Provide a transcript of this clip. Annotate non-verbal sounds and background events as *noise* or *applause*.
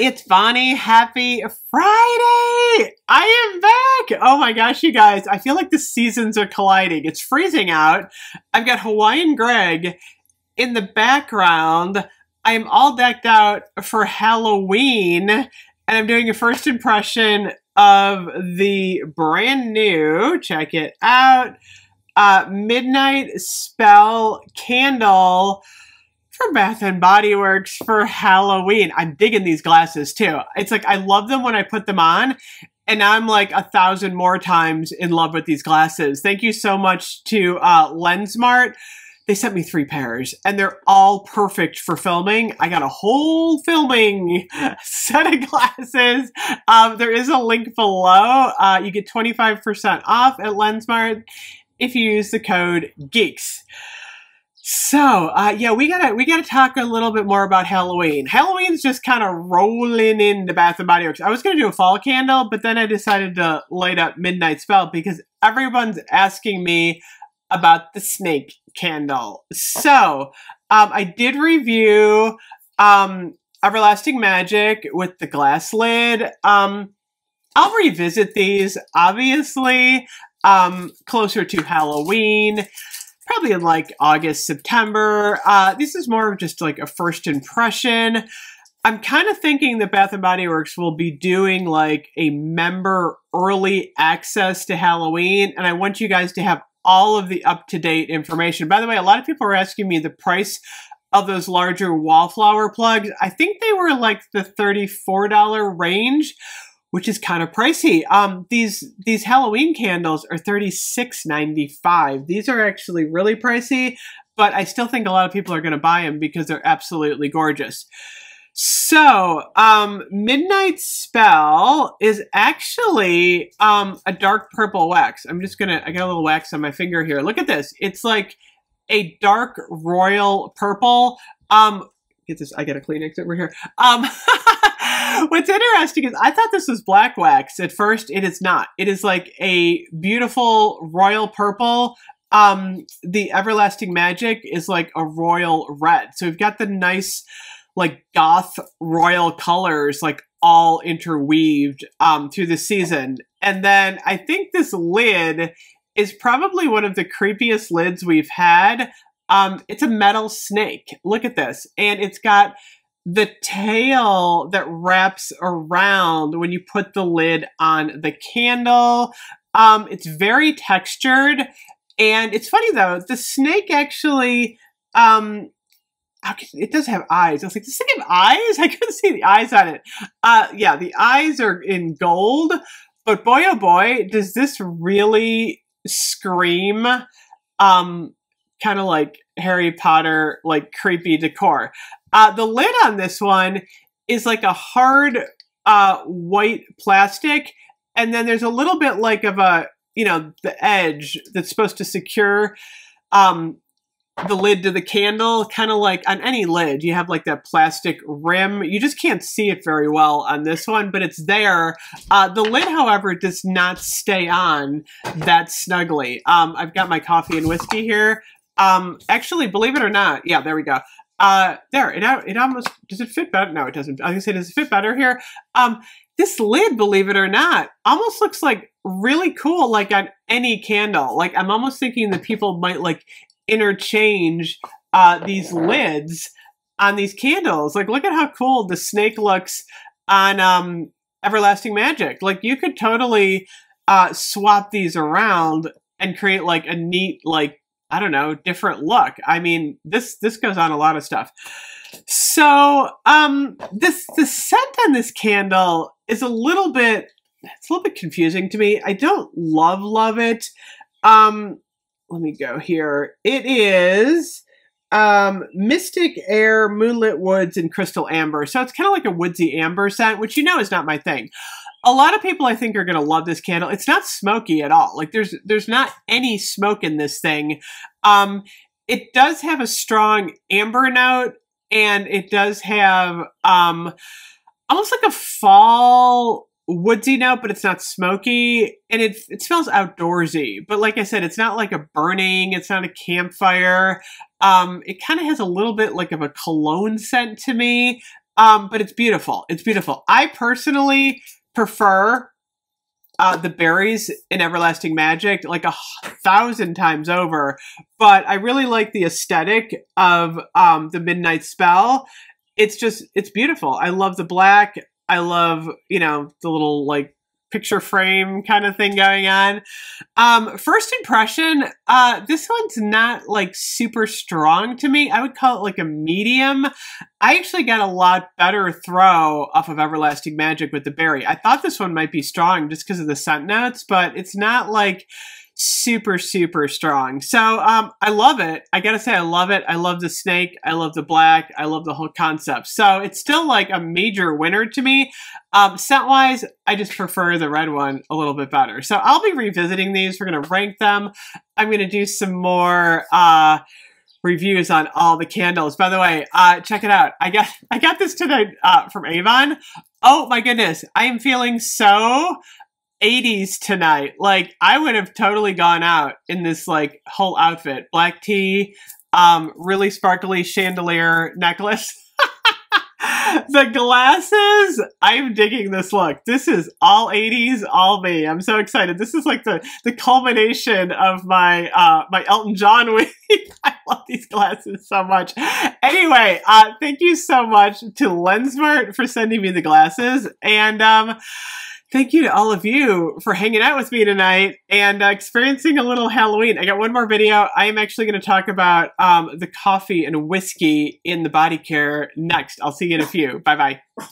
It's Bonnie. Happy Friday! I am back! Oh my gosh, you guys. I feel like the seasons are colliding. It's freezing out. I've got Hawaiian Greg in the background. I am all decked out for Halloween, and I'm doing a first impression of the brand new, check it out, uh, Midnight Spell Candle for Bath and Body Works for Halloween. I'm digging these glasses too. It's like I love them when I put them on, and I'm like a thousand more times in love with these glasses. Thank you so much to uh, Lensmart. They sent me three pairs, and they're all perfect for filming. I got a whole filming *laughs* set of glasses. Um, there is a link below. Uh, you get 25% off at Lensmart if you use the code GEEKS. So, uh, yeah, we gotta we gotta talk a little bit more about Halloween. Halloween's just kind of rolling into Bath and Body Works. I was gonna do a fall candle, but then I decided to light up Midnight Spell because everyone's asking me about the snake candle. So, um, I did review um, Everlasting Magic with the glass lid. Um, I'll revisit these, obviously, um, closer to Halloween probably in like August, September. Uh, this is more of just like a first impression. I'm kind of thinking that Bath and Body Works will be doing like a member early access to Halloween, and I want you guys to have all of the up to date information. By the way, a lot of people are asking me the price of those larger wallflower plugs. I think they were like the $34 range, which is kind of pricey. Um, these these Halloween candles are thirty six ninety five. These are actually really pricey, but I still think a lot of people are going to buy them because they're absolutely gorgeous. So, um, Midnight Spell is actually um, a dark purple wax. I'm just gonna, I got a little wax on my finger here. Look at this. It's like a dark royal purple. Um, get this, I got a Kleenex over here. Um, *laughs* *laughs* What's interesting is I thought this was black wax at first. It is not. It is like a beautiful royal purple. Um, the everlasting magic is like a royal red. So we've got the nice, like goth royal colors, like all interweaved um, through the season. And then I think this lid is probably one of the creepiest lids we've had. Um, it's a metal snake. Look at this. And it's got the tail that wraps around when you put the lid on the candle. Um, it's very textured. And it's funny though, the snake actually, um, it does have eyes. I was like, does it have eyes? *laughs* I couldn't see the eyes on it. Uh, yeah, the eyes are in gold, but boy, oh boy, does this really scream, um, kind of like Harry Potter, like creepy decor. Uh, the lid on this one is like a hard uh, white plastic, and then there's a little bit like of a, you know, the edge that's supposed to secure um, the lid to the candle, kind of like on any lid, you have like that plastic rim. You just can't see it very well on this one, but it's there. Uh, the lid, however, does not stay on that snugly. Um, I've got my coffee and whiskey here. Um, actually, believe it or not, yeah, there we go. Uh, there, it, it almost, does it fit better? No, it doesn't. I was gonna say, does it fit better here? Um, this lid, believe it or not, almost looks like really cool, like on any candle. Like, I'm almost thinking that people might like interchange, uh, these lids on these candles. Like, look at how cool the snake looks on, um, Everlasting Magic. Like, you could totally, uh, swap these around and create like a neat, like, I don't know, different look. I mean, this this goes on a lot of stuff. So, um, this the scent on this candle is a little bit it's a little bit confusing to me. I don't love love it. Um, let me go here. It is um, Mystic Air, Moonlit Woods, and Crystal Amber. So it's kind of like a woodsy amber scent, which you know is not my thing a lot of people I think are going to love this candle. It's not smoky at all. Like there's there's not any smoke in this thing. Um, it does have a strong amber note, and it does have um, almost like a fall woodsy note, but it's not smoky, and it it smells outdoorsy. But like I said, it's not like a burning. It's not a campfire. Um, it kind of has a little bit like of a cologne scent to me. Um, but it's beautiful. It's beautiful. I personally prefer uh, the berries in Everlasting Magic like a thousand times over. But I really like the aesthetic of um, the Midnight Spell. It's just, it's beautiful. I love the black. I love, you know, the little like picture frame kind of thing going on. Um, first impression, uh, this one's not like super strong to me. I would call it like a medium. I actually got a lot better throw off of Everlasting Magic with the berry. I thought this one might be strong just because of the scent notes, but it's not like super super strong. So um i love it. I gotta say i love it. I love the snake. I love the black. I love the whole concept. So it's still like a major winner to me. Um scent wise i just prefer the red one a little bit better. So i'll be revisiting these. We're gonna rank them. I'm gonna do some more uh reviews on all the candles. By the way, uh, check it out. I got *laughs* I got this today uh, from Avon. Oh my goodness, I am feeling so 80s tonight. Like I would have totally gone out in this like whole outfit. Black tee, um, really sparkly chandelier necklace. *laughs* the glasses, I'm digging this look. This is all 80s, all me. I'm so excited. This is like the, the culmination of my uh, my Elton John *laughs* week. I love these glasses so much. Anyway, uh, thank you so much to Lensmart for sending me the glasses. And um, thank you to all of you for hanging out with me tonight and uh, experiencing a little Halloween. I got one more video. I am actually going to talk about um, the coffee and whiskey in the body care next. I'll see you in a few. Bye bye.